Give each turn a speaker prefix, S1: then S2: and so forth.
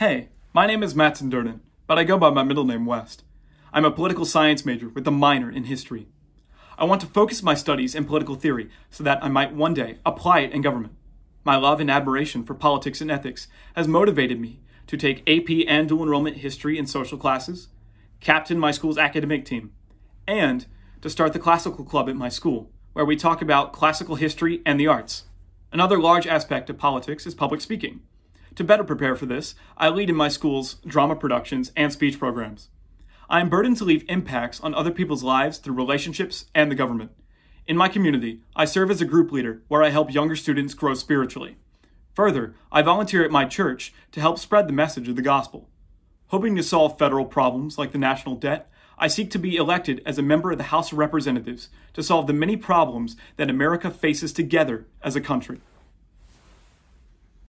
S1: Hey, my name is Matson Durden, but I go by my middle name West. I'm a political science major with a minor in history. I want to focus my studies in political theory so that I might one day apply it in government. My love and admiration for politics and ethics has motivated me to take AP and dual enrollment history and social classes, captain my school's academic team, and to start the classical club at my school, where we talk about classical history and the arts. Another large aspect of politics is public speaking. To better prepare for this, I lead in my school's drama productions and speech programs. I am burdened to leave impacts on other people's lives through relationships and the government. In my community, I serve as a group leader where I help younger students grow spiritually. Further, I volunteer at my church to help spread the message of the gospel. Hoping to solve federal problems like the national debt, I seek to be elected as a member of the House of Representatives to solve the many problems that America faces together as a country.